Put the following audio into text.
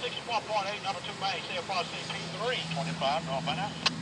61.8, number two main, CFR CP3, 25, North Van